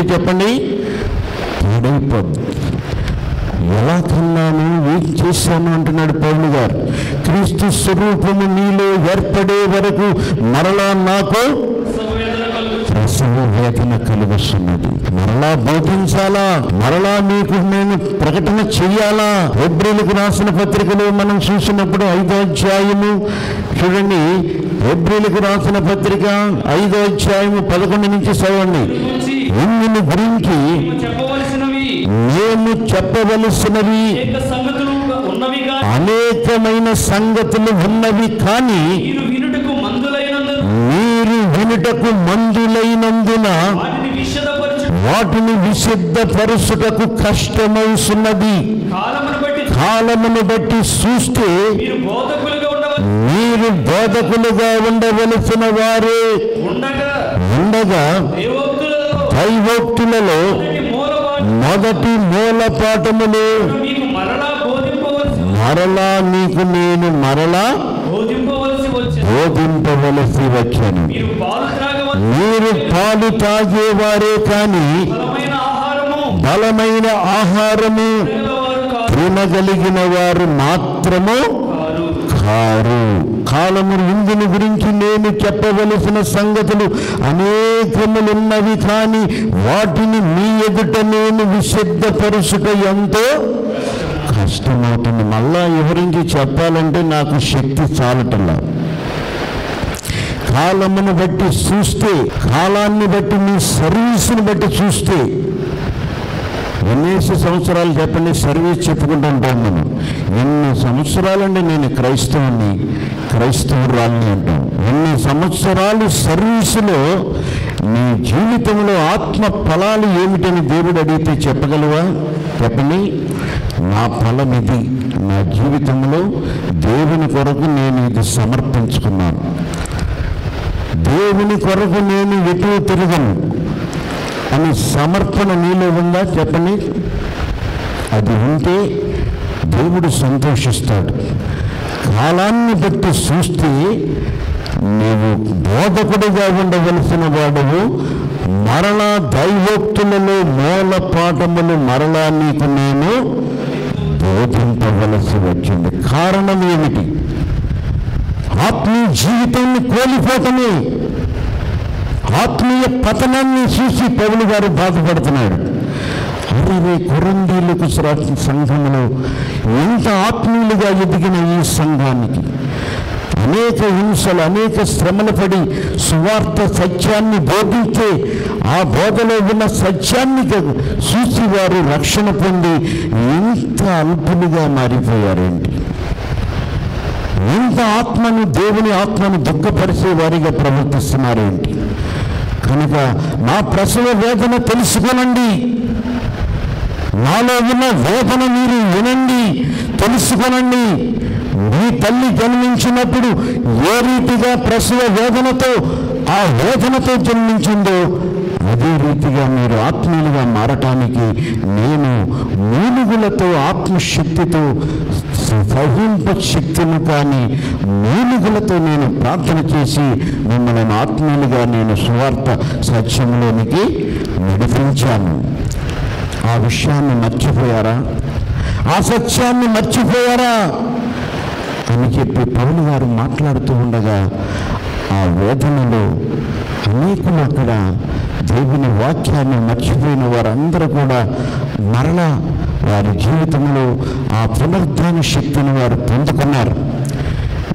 ఏమవుద్ది చెప్పండి? పాడైపోద్ది ఎలా కన్నాను ఏం చేశాను అంటున్నాడు పౌలు గారు. క్రీస్తు స్వరూపము నీలో ఏర్పడే వరకు మరలా నాకు ప్రసవ వేదన కలుగుతున్నది. మరలా బోధించాలా? మరలా మీకు నేను ప్రకటన చెయ్యాలా? హెబ్రిలకు రాసిన పత్రికలో మనం చూసినప్పుడు ఐదో అధ్యాయము చూడండి. హెబ్రిలకు రాసిన పత్రిక ఐదో అధ్యాయము పదకొండు నుంచి చదవండి. ఇందుని గురించి చెప్పవలసినవి. మేము చెప్పవలసినవి. అనేకమైన సంగతులు ఉన్నవి కానీ మీరు వినుటకు మందులైనందున వాటిని విశుద్ధపరుచుటకు కష్టమవుతున్నది. కాలమును బట్టి చూస్తే మీరు బోధకులుగా ఉండవలసిన వారే. ఉండగా భయభక్తులలో మొదటి మూల పాఠములు మరలా నీకు నేను మరలా బోధింపవలసి వచ్చాను. మీరు పాలు తాగేవారే కానీ బలమైన ఆహారము తినగలిగిన వారు మాత్రము వారు కాలము ఇందుని గురించి నేను చెప్పవలసిన సంగతులు అనేకములున్నవి కానీ వాటిని మీ ఎదుట నేను విశుద్ధపరుచుట ఎంతో కష్టమవుతుంది. మళ్ళా ఎవరికి చెప్పాలంటే నాకు శక్తి చాలటలా. కాలమును బట్టి చూస్తే కాలాన్ని బట్టి మీ సర్వీస్ని బట్టి చూస్తే ఎన్నేసి సంవత్సరాలు చెప్పండి సర్వీస్ చెప్పుకుంటూ ఉంటాం మనం ఎన్ని సంవత్సరాలండి నేను క్రైస్తవుని క్రైస్తవురాల్ని అంటాం ఎన్ని సంవత్సరాలు సర్వీసులో నీ జీవితంలో ఆత్మ ఫలాలు ఏమిటని దేవుడు అడిగితే చెప్పగలవా? చెప్పండి. నా ఫలం ఇది. నా జీవితంలో దేవుని కొరకు నేను ఇది సమర్పించుకున్నాను. దేవుని కొరకు నేను ఎటు తిరగను? అనే సమర్పణ నీలో ఉందా చెప్పండి? అది ఉంటే దేవుడు సంతోషిస్తాడు. కాలాన్ని బట్టి చూస్తే నీవు బోధకుడిగా ఉండవలసిన వాడవు. మరలా దైవోక్తులలో మూల పాఠములు మరలా నీకు నేను బోధింపవలసి వచ్చింది. కారణం ఏమిటి? ఆత్మీయ జీవితాన్ని కోల్పోతమే ఆత్మీయ పతనాన్ని చూసి పౌలు గారు బాధపడుతున్నాడు అరవై కొరందీలకు సంఘంలో ఎంత ఆత్మీయులుగా ఎదిగిన ఈ సంఘానికి? అనేక హింసలు అనేక శ్రమలు పడి సువార్త సత్యాన్ని బోధించే ఆ బోధలో ఉన్న సత్యాన్ని చూసి వారు రక్షణ పొంది ఎంత అల్పులుగా మారిపోయారేంటి? ఎంత ఆత్మను దేవుని ఆత్మను దుఃఖపరిచే వారిగా ప్రవర్తిస్తున్నారేంటి? కనుక నా ప్రసవ వేదన తెలుసుకోనండి. నాలో ఉన్న వేదన మీరు వినండి తెలుసుకోనండి. మీ తల్లి జన్మించినప్పుడు ఏ రీతిగా ప్రసవ వేదనతో ఆ వేదనతో జన్మించిందో అదే రీతిగా మీరు ఆత్మీయులుగా మారటానికి నేను మూలుగులతో ఆత్మశక్తితో సహింప శక్తిని కానీ మూలుగులతో నేను ప్రార్థన చేసి మిమ్మల్ని ఆత్మీయులుగా నేను సువార్త సత్యంలోనికి నడిపించాను. ఆ విషయాన్ని మర్చిపోయారా? ఆ సత్యాన్ని మర్చిపోయారా? అని చెప్పి పౌలు గారు మాట్లాడుతూ ఉండగా ఆ వేదనలో అనేకులు అక్కడ దేవుని వాక్యాన్ని మర్చిపోయిన వారందరూ కూడా మరలా వారి జీవితంలో ఆ పునరుద్ధాన శక్తిని వారు పొందుకున్నారు.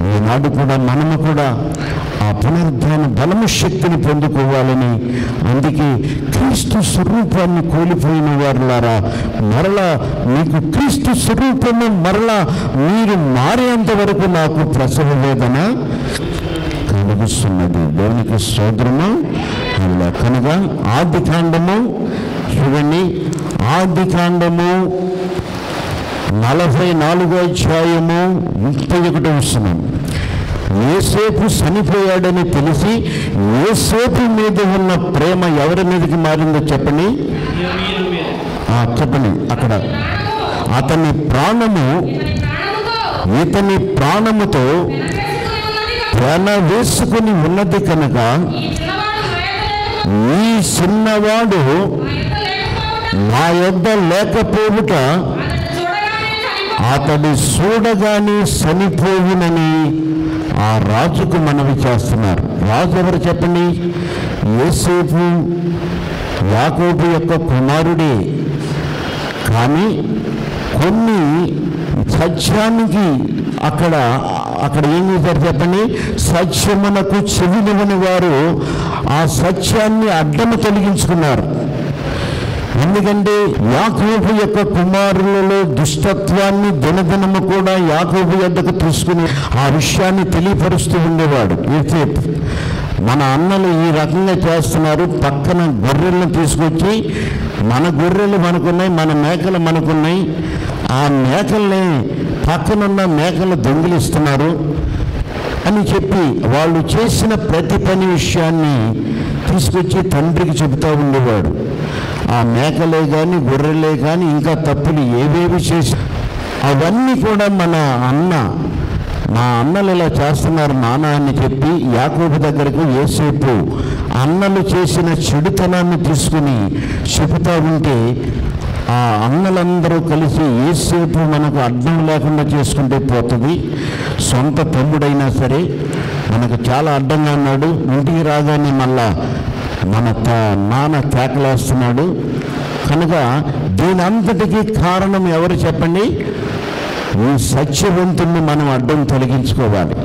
ఈనాడు కూడా మనము కూడా ఆ పునరుద్ధాన బలము శక్తిని పొందుకోవాలని అందుకే క్రీస్తు స్వరూపాన్ని కోల్పోయిన వారులారా మరలా మీకు క్రీస్తు స్వరూపము మరలా మీరు మారేంత వరకు నాకు ప్రసవ వేదన కలుగుతున్నది దేవునికి సోదరము అలా కనుక ఆది కాండము చూడండి ఆది కాండము నలభై నాలుగో అధ్యాయము ముప్పై ఒకటో వస్తున్నాం ఏసేపు చనిపోయాడని తెలిసి ఏసేపు మీద ఉన్న ప్రేమ ఎవరి మీదకి మారిందో చెప్పండి? చెప్పని చెప్పండి అక్కడ. అతని ప్రాణము ఇతని ప్రాణముతో తన వేసుకుని ఉన్నది కనుక ఈ చిన్నవాడు నా చిన్నవాడు యొద్ద లేకపోవుట అతడు చూడగానే చనిపోవునని ఆ రాజుకు మనవి చేస్తున్నారు. రాజు ఎవరు చెప్పండి? యేసేపు యాకోబు యొక్క కుమారుడే. కానీ కొన్ని సత్యానికి అక్కడ అక్కడ ఏం చేశారు చెప్పండి? సత్యమునకు చెవినివని వారు ఆ సత్యాన్ని అడ్డము తొలగించుకున్నారు. ఎందుకంటే యాకోబు యొక్క కుమారులలో దుష్టత్వాన్ని దినదినము కూడా యాకోబు యొద్దకు తీసుకుని ఆ విషయాన్ని తెలియపరుస్తూ ఉండేవాడు యోసేపు. మన అన్నలు ఈ రకంగా చేస్తున్నారు. పక్కన గొర్రెలను తీసుకొచ్చి మన గొర్రెలు మనకున్నాయి మన మేకలు మనకున్నాయి. ఆ మేకల్ని పక్కనున్న మేకలు దొంగిలిస్తున్నారు అని చెప్పి వాళ్ళు చేసిన ప్రతి పని విషయాన్ని తీసుకొచ్చి తండ్రికి చెబుతూ ఉండేవాడు. ఆ మేకలే కానీ గొర్రెలే కానీ ఇంకా తప్పులు ఏవేవి చేసి అవన్నీ కూడా మన అన్న మా అన్నలు ఇలా చేస్తున్నారు నాన్న అని చెప్పి యాకోబు దగ్గరకు ఏసేపు అన్నలు చేసిన చెడుతనాన్ని తీసుకుని చెబుతా ఉంటే ఆ అన్నలందరూ కలిసి ఏసేపు మనకు అడ్డం లేకుండా చేసుకుంటే పోతుంది. సొంత తమ్ముడైనా సరే మనకు చాలా అడ్డంగా ఉన్నాడు. ఇంటికి రాగానే మళ్ళా మన త- నాన్న కేకలేస్తున్నాడు. కనుక దీనంతటికీ కారణం ఎవరు చెప్పండి? ఈ సత్యవంతుణ్ణి మనం అడ్డం తొలగించుకోవాలి.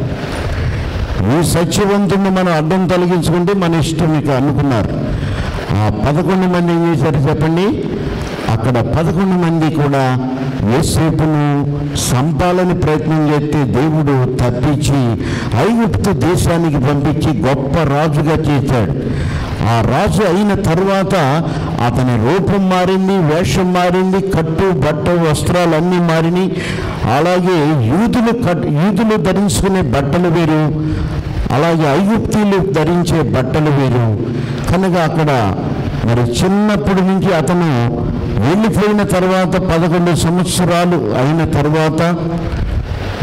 ఈ సత్యవంతుణ్ణి మనం అడ్డం తొలగించుకుంటే మన ఇష్టం మీకు అనుకున్నారు. ఆ పదకొండు మంది ఏం చేశారు చెప్పండి? అక్కడ పదకొండు మంది కూడా యేసేపును సంపాలని ప్రయత్నం చేస్తే దేవుడు తప్పించి ఐగుప్తు దేశానికి పంపించి గొప్ప రాజుగా చేశాడు. ఆ రాజు అయిన తర్వాత అతని రూపం మారింది వేషం మారింది కట్టు బట్ట వస్త్రాలు అన్నీ మారినాయి అలాగే యూదులు కట్ యూదులు ధరించుకునే బట్టలు వేరు అలాగే ఐగుప్తీలు ధరించే బట్టలు వేరు. కనుక అక్కడ మరి చిన్నప్పటి నుంచి అతను వెళ్ళిపోయిన తర్వాత పదకొండు సంవత్సరాలు అయిన తర్వాత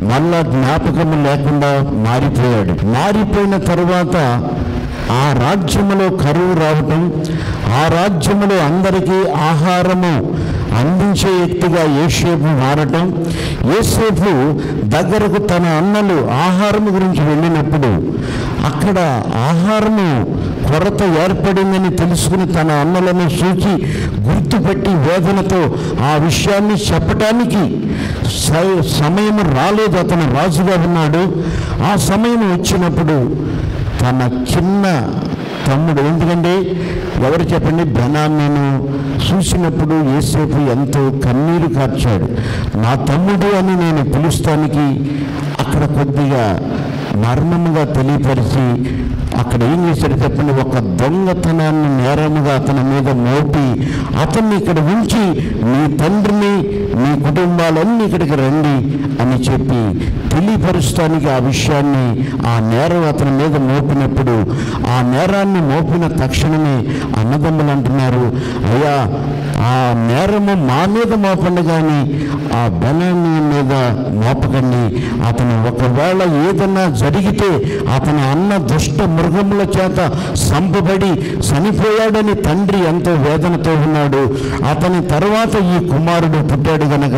మళ్ళా జ్ఞాపకం లేకుండా మారిపోయాడు. మారిపోయిన తర్వాత ఆ రాజ్యములో కరువు రావటం ఆ రాజ్యములో అందరికీ ఆహారము అందించే వ్యక్తిగా ఏసేపు మారటం ఏసేపు దగ్గరకు తన అన్నలు ఆహారం గురించి వెళ్ళినప్పుడు అక్కడ ఆహారము కొరత ఏర్పడిందని తెలుసుకుని తన అన్నలను చూచి గుర్తుపెట్టి వేదనతో ఆ విషయాన్ని చెప్పటానికి సమయం రాలేదు. అతను రాజుగా ఉన్నాడు. ఆ సమయం వచ్చినప్పుడు తన చిన్న తమ్ముడు. ఎందుకంటే ఎవరు చెప్పండి బెనామీను చూసినప్పుడు ఏసేపు ఎంతో కన్నీరు కార్చాడు. నా తమ్ముడు అని నేను పిలుస్తానికి అక్కడ కొద్దిగా మర్మముగా తెలియపరిచి అక్కడ ఏం చేశాడు చెప్పండి? ఒక దొంగతనాన్ని నేరముగా అతని మీద మోపి అతన్ని ఇక్కడ ఉంచి మీ తండ్రిని మీ కుటుంబాలన్నీ ఇక్కడికి రండి అని చెప్పి తెలియపరుస్తానికి ఆ విషయాన్ని ఆ నేరం అతని మీద మోపినప్పుడు ఆ నేరాన్ని మోపిన తక్షణమే అన్నదమ్ములు అంటున్నారు అయ్యా ఆ నేరము మా మీద మోపండి కానీ ఆ బలాన్ని మీద మోపకండి. అతను ఒకవేళ ఏదన్నా జరిగితే అతని అన్న దుష్ట మృగముల చేత సంపబడి చనిపోయాడని తండ్రి ఎంతో వేదనతో ఉన్నాడు. అతని తర్వాత ఈ కుమారుడు పుట్టాడు గనక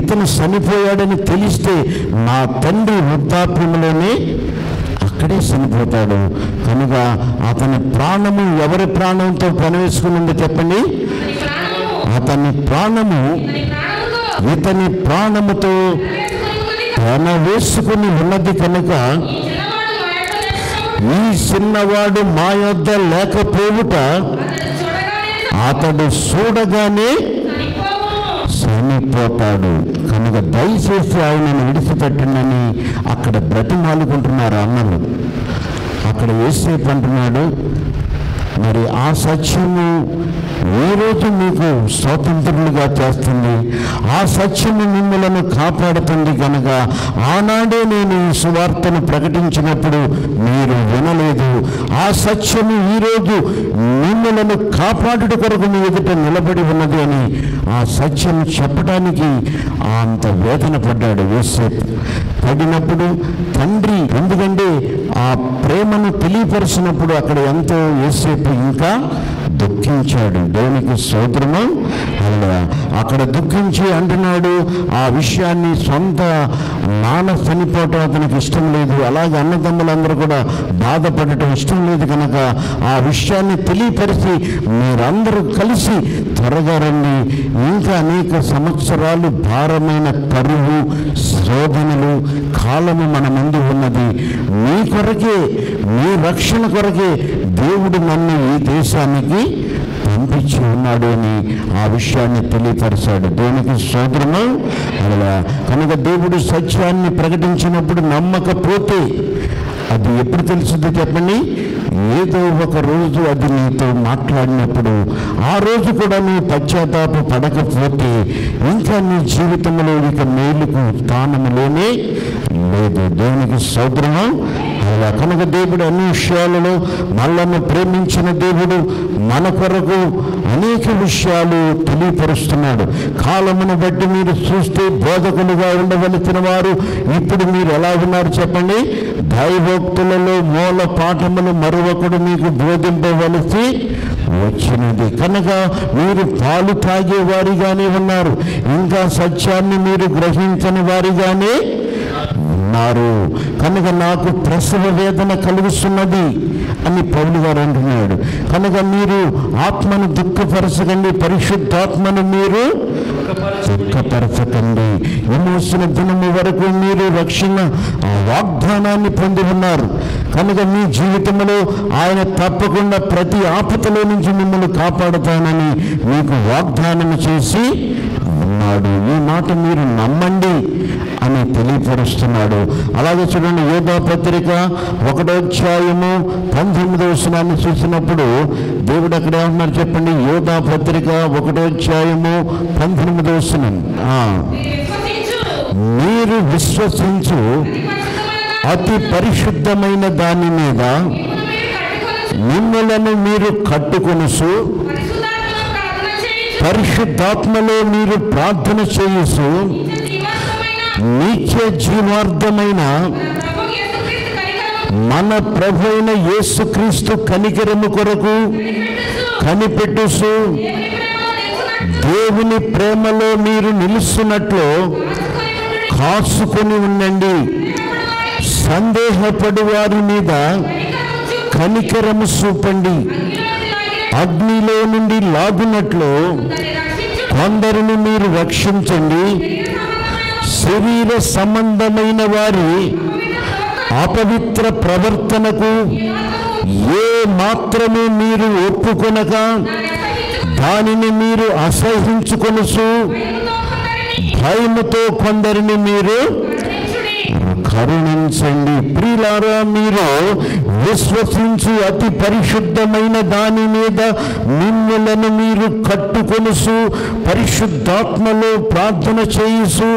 ఇతను చనిపోయాడని తెలిస్తే నా తండ్రి వృద్ధాప్యంలోనే అక్కడే చనిపోతాడు. కనుక అతని ప్రాణము ఎవరి ప్రాణంతో పనివేసుకుని చెప్పండి. అతని ప్రాణము ఇతని ప్రాణముతో ఇతని వేసుకుని ఉన్నది తన వేసుకుని ఉన్నది కనుక ఈ చిన్నవాడు మా యొద్ద లేకపోవుట అతడు చూడగానే చనిపోతాడు. కనుక దయచేసి ఆయనను విడిచిపెట్టండి అక్కడ బ్రతిమాలుకుంటున్నారు అన్నలు అక్కడ ఏసేపు అంటున్నాడు మరి ఆ సత్యము ఈ రోజు మీకు స్వాతంత్రులుగా చేస్తుంది? ఆ సత్యము మిమ్మలను కాపాడుతుంది కనుక ఆనాడే నేను ఈ సువార్తను ప్రకటించినప్పుడు మీరు వినలేదు. ఆ సత్యము ఈరోజు మిమ్మలను కాపాడుట కొరకు మీ ఎదుట నిలబడి ఉన్నది అని ఆ సత్యం చెప్పడానికి అంత వేదన పడ్డాడు యోసేపు. పడినప్పుడు తండ్రి ఎందుకంటే ఆ ప్రేమను తెలియపరిచినప్పుడు అక్కడ ఎంతో యోసేపు ఇంకా దుఃఖించాడు. దేవునికి సోదరము అలా అక్కడ దుఃఖించి అంటున్నాడు ఆ విషయాన్ని సొంత నాన్న చనిపోవటం అతనికి ఇష్టం లేదు. అలాగే అన్నదమ్ములందరూ కూడా బాధపడటం ఇష్టం లేదు కనుక ఆ విషయాన్ని తెలియపరిచి మీరందరూ కలిసి త్వరగా రండి. ఇంకా అనేక సంవత్సరాలు భారమైన కరువు శోధనలు కాలము మన ముందు ఉన్నది. మీ కొరకే మీ రక్షణ కొరకే దేవుడు నన్ను ఈ దేశానికి పంపించి ఉన్నాడు అని ఆ విషయాన్ని తెలియపరిచాడు. దేవునికి సోదరము అలా కనుక దేవుడు సత్యాన్ని ప్రకటించినప్పుడు నమ్మకపోతే అది ఎప్పుడు తెలుస్తుందో చెప్పండి? ఏదో ఒక రోజు అది నీతో మాట్లాడినప్పుడు ఆ రోజు కూడా నీ పశ్చాత్తాప పడకపోతే ఇంకా నీ జీవితంలో ఇక మేలుకు స్థానము లేదు. దేవునికి సోదరము చేయాలా? కనుక దేవుడు అన్ని విషయాలలో మనల్ని ప్రేమించిన దేవుడు మన కొరకు అనేక విషయాలు తెలియపరుస్తున్నాడు. కాలమును బట్టి మీరు చూస్తే బోధకులుగా ఉండవలసిన వారు ఇప్పుడు మీరు ఎలా ఉన్నారు చెప్పండి? దైవోక్తులలో మూల పాఠములు మరొకడు మీకు బోధింపవలసి వచ్చినది. కనుక మీరు పాలు తాగే వారిగానే ఉన్నారు. ఇంకా సత్యాన్ని మీరు గ్రహించని వారిగానే ఉన్నారు. కనుక నాకు ప్రసవ వేదన కలుగుతున్నది అని పౌలు గారు అంటున్నాడు. కనుక మీరు ఆత్మను దుఃఖపరచకండి పరిశుద్ధాత్మను మీరు దుఃఖపరచకండి. విమోచన దినము వరకు మీరు రక్షణ వాగ్దానాన్ని పొంది ఉన్నారు. కనుక మీ జీవితంలో ఆయన తప్పకుండా ప్రతి ఆపతలో నుంచి మిమ్మల్ని కాపాడుతానని మీకు వాగ్దానం చేసి ఉన్నాడు ఈ మాట మీరు నమ్మండి అని తెలియపరుస్తున్నాడు. అలాగే చూడండి యోగా పత్రిక ఒకటో అధ్యాయము పంతొమ్మిదో వచనాన్ని చూసినప్పుడు దేవుడు అక్కడ ఏమన్నారు చెప్పండి? యోగా పత్రిక ఒకటో అధ్యాయము పంతొమ్మిదో వచనం. మీరు విశ్వసించు అతి పరిశుద్ధమైన దాని మీద మిమ్మలను మీరు కట్టుకొనుసు పరిశుద్ధాత్మలో మీరు ప్రార్థన చేయుచు చేయుసు నిత్య జీవార్థమైన మన ప్రభు యేసుక్రీస్తు కనికరము అయిన యేసుక్రీస్తు కనికరము కొరకు కనిపెట్టుసు దేవుని ప్రేమలో మీరు నిలుస్తున్నట్లు కాసుకొని ఉండండి. సందేహపడి వారి మీద కనికరము చూపండి. అగ్నిలో నుండి లాగునట్లు కొందరిని మీరు రక్షించండి. శరీర సంబంధమైన వారి అపవిత్ర ప్రవర్తనకు ఏ మాత్రము మీరు ఒప్పుకొనక దానిని మీరు అసహించుకొనుసు భయముతో కొందరిని మీరు కరుణించండి ప్రియులారా మీరు విశ్వసించి అతి పరిశుద్ధమైన దాని మీద మిమ్మలను మీరు కట్టుకొనుసు పరిశుద్ధాత్మలో ప్రార్థన చేయుసు.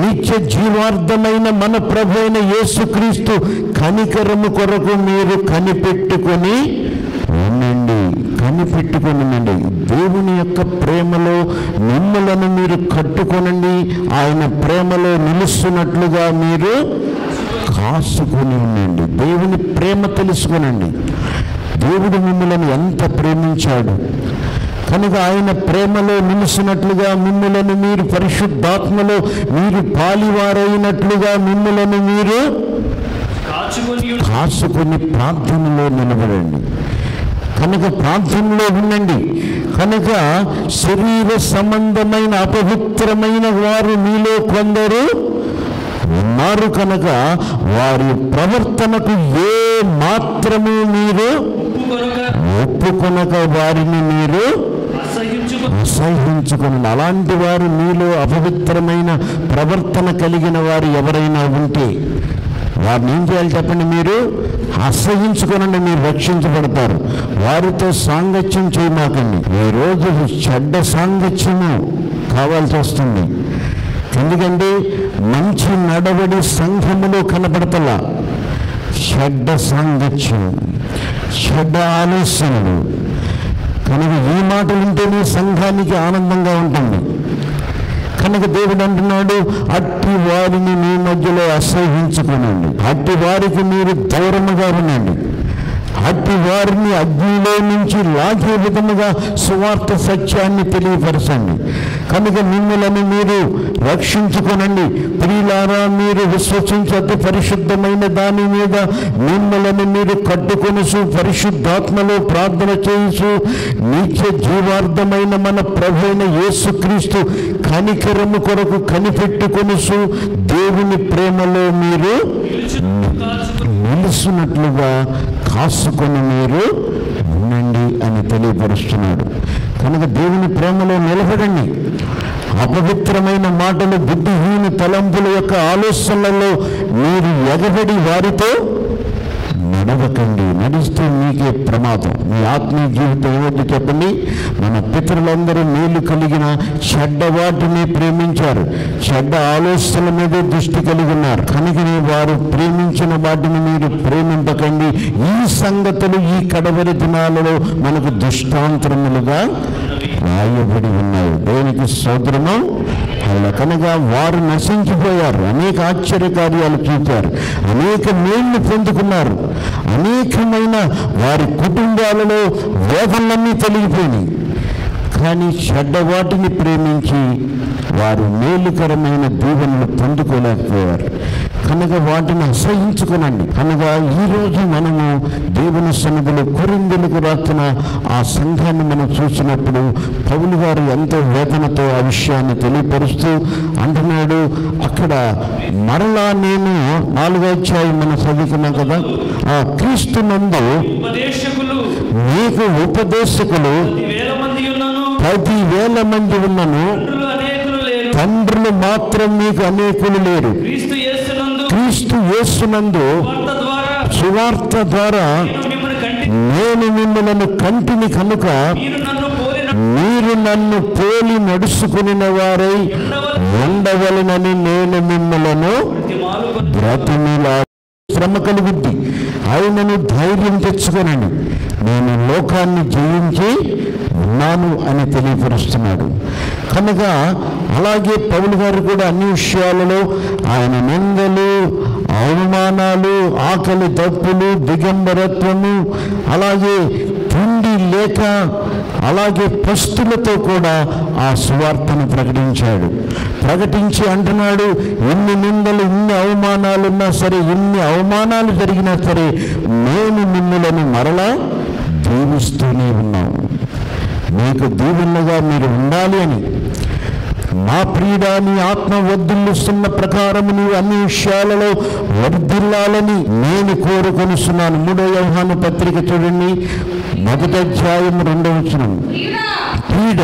నిత్య జీవార్థమైన మన ప్రభు అయిన యేసుక్రీస్తు కనికరము కొరకు మీరు కనిపెట్టుకొని ఉండండి. కనిపెట్టుకొని ఉండండి. దేవుని యొక్క ప్రేమలో మిమ్మలను మీరు కట్టుకొనండి. ఆయన ప్రేమలో నిలుస్తున్నట్లుగా మీరు కాసుకొని ఉండండి దేవుని ప్రేమ తెలుసుకునండి. దేవుడు మిమ్మల్ని ఎంత ప్రేమించాడు. కనుక ఆయన ప్రేమలో నిలిచినట్లుగా మిమ్మలను మీరు పరిశుద్ధాత్మలో మీరు పాలివారైనట్లుగా మిమ్మలను మీరు కాసుకొని ప్రార్థనలో నిలబడండి. కనుక ప్రార్థనలో ఉండండి. కనుక శరీర సంబంధమైన అపవిత్రమైన వారు మీలో కొందరు ఉన్నారు కనుక వారి ప్రవర్తనకు ఏ మాత్రము మీరు ఒప్పుకొనక వారిని మీరు అసహించుకు అసహించుకుని అలాంటి వారు మీలో అపవిత్రమైన ప్రవర్తన కలిగిన వారు ఎవరైనా ఉంటే వారిని ఏం చేయాలి చెప్పండి మీరు? అసహించుకునండి మీరు రక్షించబడతారు. వారితో సాంగత్యం చేయమాకండి. ఈ రోజు చెడ్డ సాంగత్యము కావాల్సి వస్తుంది. ఎందుకంటే మంచి నడవడి సంఘములో కనపడతలా చెడ్డ సాంగత్యం చెడ్డ ఆలోచనలు. కనుక ఈ మాటలు ఉంటేనే సంఘానికి ఆనందంగా ఉంటుంది. కనుక దేవుడు అంటున్నాడు అట్టి వారిని మీ మధ్యలో అసహించుకునండి అట్టి వారికి మీరు దూరముగా ఉండండి. అట్టి వారిని అగ్నిలో నుంచి లాగే విధముగా సువార్త సత్యాన్ని తెలియపరచండి. కనుక మిమ్మల్ని మీరు రక్షించుకొనండి. ప్రియులారా మీరు విశ్వసించద్దు పరిశుద్ధమైన దాని మీద మిమ్మల్ని మీరు కట్టుకొనుసు పరిశుద్ధాత్మలో ప్రార్థన చేయుచు నిత్య జీవార్థమైన మన ప్రభు అయిన యేసుక్రీస్తు కనికరము కొరకు కనిపెట్టుకొనుసు దేవుని ప్రేమలో మీరు నిలుసున్నట్లుగా కాసుకొని మీరు ఉండండి అని తెలియపరుస్తున్నాడు. కనుక దేవుని ప్రేమలో నిలబడండి. అపవిత్రమైన మాటలు బుద్ధిహీన తలంపుల యొక్క ఆలోచనలలో మీరు ఎగబడి వారితో నడవకండి నడిస్తే మీకే ప్రమాదం. మీ ఆత్మీయ జీవితం ఏమిటి చెప్పండి? మన పితరులందరూ మేలు కలిగిన చెడ్డ వాటిని ప్రేమించారు. చెడ్డ ఆలోచనల మీదే దృష్టి కలిగి ఉన్నారు. కనుకనే వారు ప్రేమించిన వాటిని మీరు ప్రేమింపకండి. ఈ సంగతులు ఈ కడవరి దినాలలో మనకు దృష్టాంతరములుగా రాయబడి ఉన్నాయి. దేనికి సోదరము అలా కనుక వారు నశించిపోయారు అనేక ఆశ్చర్య కార్యాలు చూశారు అనేక మేళ్ళు పొందుకున్నారు అనేకమైన వారి కుటుంబాలలో వేదనలన్నీ తొలగిపోయినాయి. కానీ చెడ్డవాటిని ప్రేమించి వారు మేలుకరమైన దీవెనలు పొందుకోలేకపోయారు. కనుక వాటిని అసహించుకునండి కనుక ఈరోజు మనము దేవుని సన్నిధిలో కొరిందులకు రాస్తున్న ఆ సంఘాన్ని మనం చూసినప్పుడు పౌలు గారు ఎంతో వేదనతో ఆ విషయాన్ని తెలియపరుస్తూ అంటున్నాడు అక్కడ మరలా నేను నాలుగో అధ్యాయం మనం చదువుకున్నాం కదా ఆ క్రీస్తు నందు ఉపదేశకులు మీకు ఉపదేశకులు పది వేల మంది ఉన్నను. తండ్రులు మాత్రం మీకు అనేకులు లేరు. క్రీస్తు యేసునందు సువార్త ద్వారా నేను మిమ్మల్ని కంటిని కనుక మీరు నన్ను పోలి నడుచుకుని వారై ఉండవలనని నేను మిమ్మలను బ్రతిమిలా శ్రమ కలుగుద్ది ఆయనను ధైర్యం తెచ్చుకొనండి. నేను లోకాన్ని జయించి ఉన్నాను అని తెలియపరుస్తున్నాడు. కనుక అలాగే పౌలు గారు కూడా అన్ని విషయాలలో ఆయన నిందలు అవమానాలు ఆకలి తప్పులు దిగంబరత్వము అలాగే తిండి లేక అలాగే పస్తులతో కూడా ఆ సువార్తను ప్రకటించాడు. ప్రకటించి అంటున్నాడు ఎన్ని నిందలు ఇన్ని అవమానాలు ఉన్నా సరే ఎన్ని అవమానాలు జరిగినా సరే మేము మిమ్మలను మరలా దీవిస్తూనే ఉన్నాము మీకు దీవెనగా మీరు ఉండాలి అని. నా ప్రియుడా నీ ఆత్మ వర్ధిల్లుస్తున్న ప్రకారం నీవు అన్ని విషయాలలో వర్ధిల్లాలని నేను కోరుకొనిస్తున్నాను మూడో వ్యవహాన పత్రిక చూడండి. మొదటి అధ్యాయం రెండో వచ్చిన క్రీడ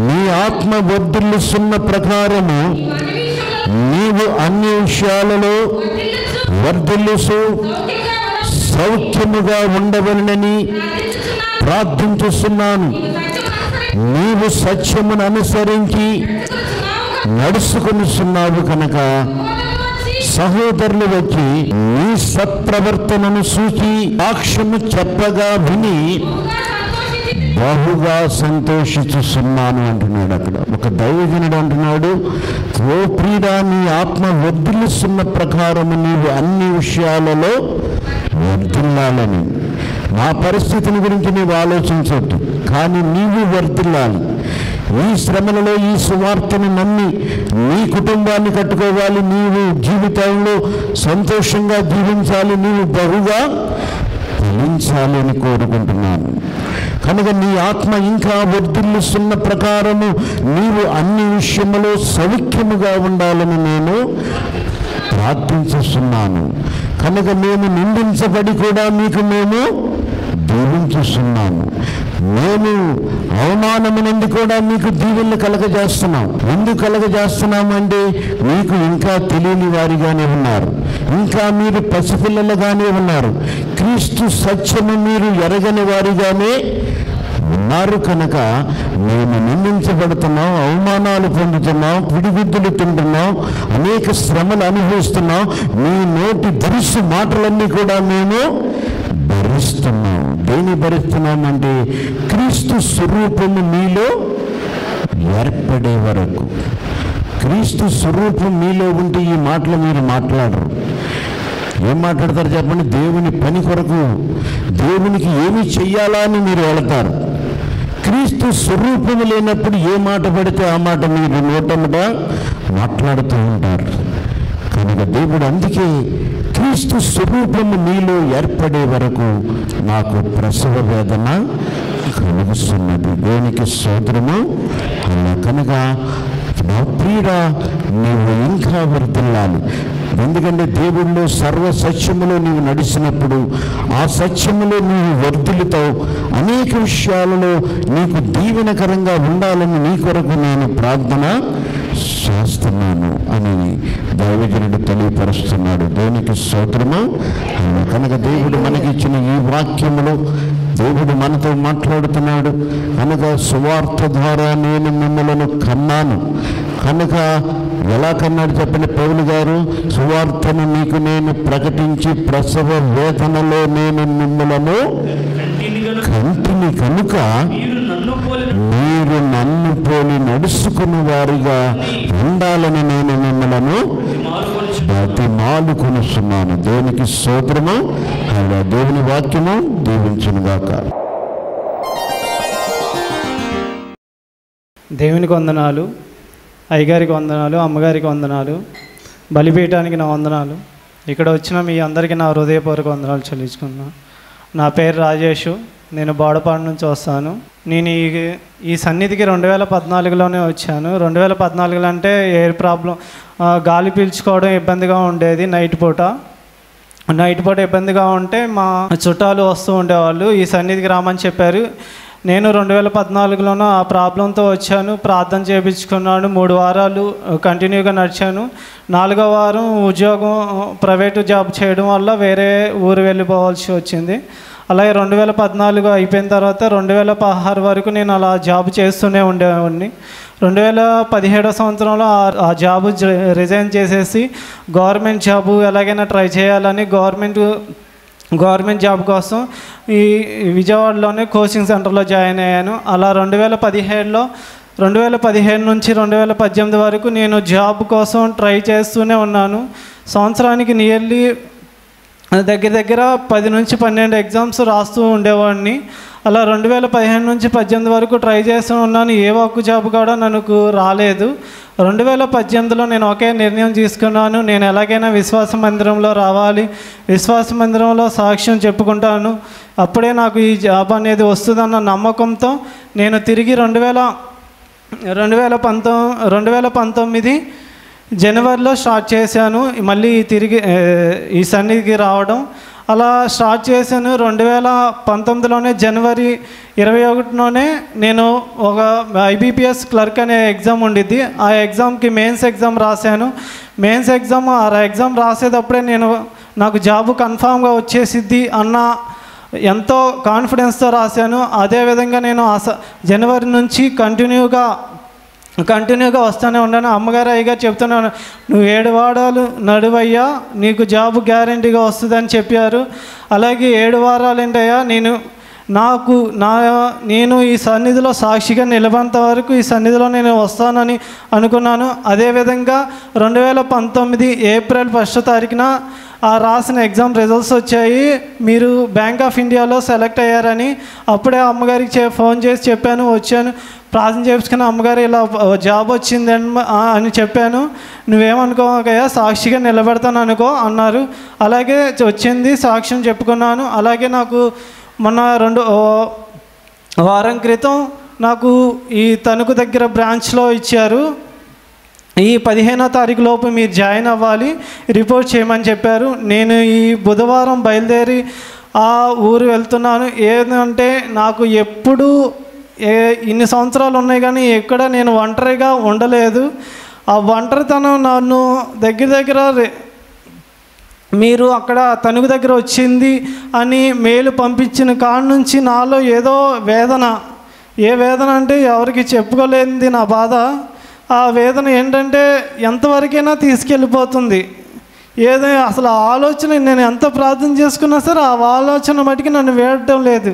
నీ ఆత్మ వర్ధిల్లుస్తున్న ప్రకారము నీవు అన్ని విషయాలలో వర్ధిల్లుసు సౌఖ్యముగా ఉండవలనని ప్రార్థించుస్తున్నాను నీవు సత్యమును అనుసరించి నడుచుకునిస్తున్నావు కనుక సహోదరులు వచ్చి నీ సత్ప్రవర్తనను చూసి సాక్ష్యము చెప్పగా విని బహుగా సంతోషిస్తున్నాను అంటున్నాడు అక్కడ. ఒక దైవజనుడు అంటున్నాడు ఓ ప్రియుడా నీ ఆత్మ వర్ధిల్లుస్తున్న ప్రకారము నీవు అన్ని విషయాలలో వర్ధిల్లాలని. నా పరిస్థితిని గురించి నీవు ఆలోచించవద్దు కానీ నీవు వర్ధిల్లాలి. ఈ శ్రమలలో ఈ సువార్తను నమ్మి నీ కుటుంబాన్ని కట్టుకోవాలి నీవు జీవితంలో సంతోషంగా జీవించాలి నీవు బహుగా ఫలించాలి అని కోరుకుంటున్నాను. కనుక నీ ఆత్మ ఇంకా వర్ధిల్లుస్తున్న ప్రకారము నీవు అన్ని విషయములో సౌఖ్యముగా ఉండాలని నేను ప్రార్థించుస్తున్నాను కనుక మేము నిందించబడి కూడా మీకు మేము దీవించుస్తున్నాము మేము అవమానమునందు కూడా మీకు దీవెనలు కలగజేస్తున్నాం. ఎందుకు కలగజేస్తున్నామంటే మీకు ఇంకా తెలియని వారిగానే ఉన్నారు. ఇంకా మీరు పసిపిల్లలుగానే ఉన్నారు. క్రీస్తు సత్యము మీరు ఎరగని వారిగానే ఉన్నారు కనుక మేము నిందించబడుతున్నాం అవమానాలు పొందుతున్నాం పిడిగుద్దులు తింటున్నాం అనేక శ్రమలు అనుభవిస్తున్నాం. మీ నోటి దురుసు మాటలన్నీ కూడా మేము భరిస్తున్నాం దేని భరిస్తున్నామంటే క్రీస్తు స్వరూపము మీలో ఏర్పడే వరకు. క్రీస్తు స్వరూపం మీలో ఉంటే ఈ మాటలు మీరు మాట్లాడరు. ఏం మాట్లాడతారు చెప్పండి? దేవుని పని కొరకు దేవునికి ఏమి చెయ్యాలా అని మీరు వెళతారు. క్రీస్తు స్వరూపము లేనప్పుడు ఏ మాట పడితే ఆ మాట మీరు నోటముట మాట్లాడుతూ ఉంటారు. కనుక దేవుడు అందుకే క్రీస్తు స్వరూపము మీలో ఏర్పడే వరకు నాకు ప్రసవ వేదన కలుగుతున్నది దేనికి సోదరము అలా కనుక నా ప్రియుడ నీవు ఇంకా వర్తిల్లాలి ఎందుకంటే దేవుళ్ళు సర్వ సత్యములో నీవు నడిచినప్పుడు ఆ సత్యములో నీవు వర్ధిల్లుతావు. అనేక విషయాలలో నీకు దీవెనకరంగా ఉండాలని నీ కొరకు నేను ప్రార్థన చేస్తున్నాను అని దైవజనుడు తెలియపరుస్తున్నాడు. దేవునికి స్తోత్రము? అవును. కనుక దేవుడు మనకిచ్చిన ఈ వాక్యములో దేవుడు మనతో మాట్లాడుతున్నాడు. కనుక సువార్త ద్వారా నేను మిమ్మలను కన్నాను. కనుక ఎలా కన్నాడు చెప్పండి పౌలు గారు? సువార్తను నీకు నేను ప్రకటించి ప్రసవ వేదనలో నేను మిమ్మలను కంటిని కనుక మీరు నన్ను పోలి నడుచుకుని వారిగా ఉండాలని నేను మిమ్మలను మారుకొనిచు దేవునికి స్తోత్రము అలా దేవుని వాక్యము దీవించునుగాక. దేవునికి వందనాలు అయ్యగారికి వందనాలు అమ్మగారికి వందనాలు బలిపీఠానికి నా వందనాలు. ఇక్కడ వచ్చిన మీ అందరికీ నా హృదయపూర్వక వందనాలు చెల్లించుకున్నాను నా పేరు రాజేషు. నేను బోడపాడు నుంచి వస్తాను. నేను ఈ ఈ సన్నిధికి రెండు వేల పద్నాలుగులోనే వచ్చాను. రెండు వేల పద్నాలుగులో అంటే ఎయిర్ ప్రాబ్లం గాలి పీల్చుకోవడం ఇబ్బందిగా ఉండేది నైట్ పూట. నైట్ పూట ఇబ్బందిగా ఉంటే మా చుట్టాలు వస్తూ ఉండేవాళ్ళు ఈ సన్నిధికి రామని చెప్పారు. నేను రెండు వేల పద్నాలుగులోనూ ఆ ప్రాబ్లంతో వచ్చాను. ప్రార్థన చేయించుకున్నాను మూడు వారాలు కంటిన్యూగా నడిచాను. నాలుగో వారం ఉద్యోగం ప్రైవేటు జాబ్ చేయడం వల్ల వేరే ఊరు వెళ్ళిపోవాల్సి వచ్చింది. అలాగే రెండు వేల పద్నాలుగు అయిపోయిన తర్వాత రెండు వేల పదహారు వరకు నేను అలా జాబ్ చేస్తూనే ఉండేవాడిని. రెండు వేల పదిహేడో సంవత్సరంలో ఆ- జాబ్ రిజైన్ చేసేసి గవర్నమెంట్ జాబు ఎలాగైనా ట్రై చేయాలని గవర్నమెంట్ గవర్నమెంట్ జాబ్ కోసం ఈ విజయవాడలోనే కోచింగ్ సెంటర్లో జాయిన్ అయ్యాను. అలా రెండు వేల పదిహేడులో రెండు వేల పదిహేను నుంచి రెండు వేల పద్దెనిమిది వరకు నేను జాబ్ కోసం ట్రై చేస్తూనే ఉన్నాను. సంవత్సరానికి నియర్లీ దగ్గర దగ్గర పది నుంచి పన్నెండు ఎగ్జామ్స్ రాస్తూ ఉండేవాడిని. అలా రెండు వేల పదిహేను నుంచి పద్దెనిమిది వరకు ట్రై చేస్తూ ఉన్నాను. ఏ ఒక్క జాబ్ కూడా నాకు రాలేదు. రెండు వేల పద్దెనిమిదిలో నేను ఒకే నిర్ణయం తీసుకున్నాను. నేను ఎలాగైనా విశ్వాస మందిరంలో రావాలి. విశ్వాస మందిరంలో సాక్ష్యం చెప్పుకుంటాను. అప్పుడే నాకు ఈ జాబ్ అనేది వస్తుందన్న నమ్మకంతో నేను తిరిగి రెండు వేల రెండు వేల పంతొమ్మిది రెండు వేల పంతొమ్మిది జనవరిలో స్టార్ట్ చేశాను. మళ్ళీ తిరిగి ఈ సన్నిధికి రావడం. అలా స్టార్ట్ చేశాను రెండు వేల పంతొమ్మిదిలోనే జనవరి ఇరవై ఒకటిలోనే నేను ఒక ఐబీపీఎస్ క్లర్క్ అనే ఎగ్జామ్ ఉండిద్ది. ఆ ఎగ్జామ్కి మెయిన్స్ ఎగ్జామ్ రాశాను. మెయిన్స్ ఎగ్జామ్ ఆ ఎగ్జామ్ రాసేటప్పుడే నేను నాకు జాబ్ కన్ఫామ్గా వచ్చేసిద్ది అన్న ఎంతో కాన్ఫిడెన్స్తో రాశాను. అదేవిధంగా నేను ఆ స- జనవరి నుంచి కంటిన్యూగా కంటిన్యూగా వస్తూనే ఉన్నాను. అమ్మగారు అయ్యగారు చెప్తున్నాను నువ్వు ఏడు వారాలు నడువయ్యా నీకు జాబ్ గ్యారంటీగా వస్తుందని చెప్పారు. అలాగే ఏడు వారాలు ఏంటయ్యా నేను నాకు నా నేను ఈ సన్నిధిలో సాక్షిగా నిలబంత వరకు ఈ సన్నిధిలో నేను వస్తానని అనుకున్నాను. అదేవిధంగా రెండు వేల పంతొమ్మిది ఏప్రిల్ ఫస్ట్ తారీఖున ఆ రాసిన ఎగ్జామ్ రిజల్ట్స్ వచ్చాయి. మీరు బ్యాంక్ ఆఫ్ ఇండియాలో సెలెక్ట్ అయ్యారని అప్పుడే అమ్మగారికి చే ఫోన్ చేసి చెప్పాను వచ్చాను. ప్రార్థన చేసుకుని అమ్మగారు ఇలా జాబ్ వచ్చింది అని చెప్పాను. నువ్వేమనుకోకయ్యా సాక్షిగా నిలబెడతాను అనుకో అన్నారు. అలాగే వచ్చింది సాక్ష్యం చెప్పుకున్నాను. అలాగే నాకు మొన్న రెండు వారం క్రితం నాకు ఈ తణుకు దగ్గర బ్రాంచ్లో ఇచ్చారు. ఈ పదిహేనో తారీఖు లోపు మీరు జాయిన్ అవ్వాలి రిపోర్ట్ చేయమని చెప్పారు. నేను ఈ బుధవారం బయలుదేరి ఆ ఊరు వెళ్తున్నాను. ఏంటంటే నాకు ఎప్పుడు ఏ ఇన్ని సంవత్సరాలు ఉన్నాయి కానీ ఎక్కడ నేను ఒంటరిగా ఉండలేదు. ఆ ఒంటరితనం నన్ను దగ్గర దగ్గర మీరు అక్కడ తణుకు దగ్గర వచ్చింది అని మేలు పంపించిన కాడ నుంచి నాలో ఏదో వేదన. ఏ వేదన అంటే ఎవరికి చెప్పుకోలేనిది నా బాధ. ఆ వేదన ఏంటంటే ఎంతవరకైనా తీసుకెళ్ళిపోతుంది. ఏదో అసలు ఆలోచన నేను ఎంత ప్రార్థన చేసుకున్నా సరే ఆ ఆలోచన మటుకి నన్ను వేయటం లేదు.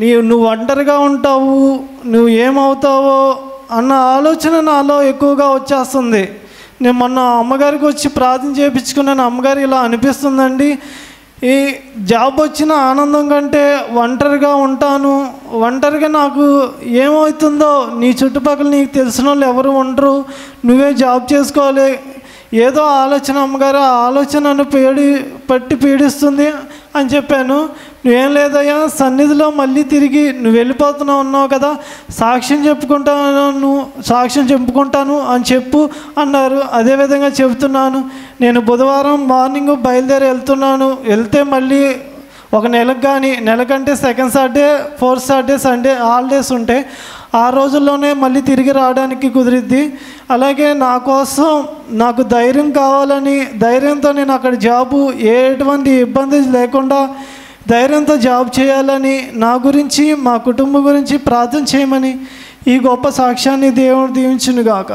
నీ నువ్వు ఒంటరిగా ఉంటావు నువ్వు ఏమవుతావో అన్న ఆలోచన నాలో ఎక్కువగా వచ్చేస్తుంది. నేను మొన్న అమ్మగారికి వచ్చి ప్రార్థన చేయించుకున్నాను అమ్మగారు ఇలా అనిపిస్తుందండి. ఈ జాబ్ వచ్చిన ఆనందం కంటే ఒంటరిగా ఉంటాను. ఒంటరిగా నాకు ఏమవుతుందో నీ చుట్టుపక్కల నీకు తెలిసిన వాళ్ళు ఎవరు ఉండరు. నువ్వే జాబ్ చేసుకోవాలి. ఏదో ఆలోచన అమ్మగారు ఆ ఆలోచనను పీడి పట్టి పీడిస్తుంది అని చెప్పాను. నువ్వేం లేదయ్యా సన్నిధిలో మళ్ళీ తిరిగి నువ్వు వెళ్ళిపోతున్నావు ఉన్నావు కదా సాక్ష్యం చెప్పుకుంటాను సాక్ష్యం చెప్పుకుంటాను అని చెప్పు అన్నారు. అదేవిధంగా చెబుతున్నాను నేను బుధవారం మార్నింగ్ బయలుదేరి వెళ్తున్నాను. వెళ్తే మళ్ళీ ఒక నెలకు కానీ నెలకంటే second Saturday fourth Saturday Sunday holidays ఉంటాయి ఆ రోజుల్లోనే మళ్ళీ తిరిగి రావడానికి కుదిరిద్ది. అలాగే నా కోసం నాకు ధైర్యం కావాలని ధైర్యంతో నేను అక్కడ జాబు ఎటువంటి ఇబ్బంది లేకుండా ధైర్యంతో జాబ్ చేయాలని నా గురించి మా కుటుంబం గురించి ప్రార్థన చేయమని ఈ గొప్ప సాక్ష్యాన్ని దేవుడు దీవించునుగాక.